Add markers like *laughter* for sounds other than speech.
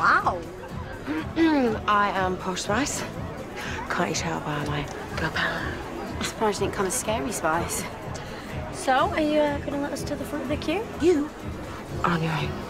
Wow. *clears throat* I am Posh Spice. Can't you tell by my girl power? I suppose you didn't come as scary spice. So, are you uh, going to let us to the front of the queue? You are on your own.